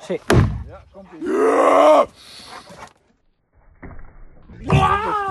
Sí. Ya, compi. ¡Ah!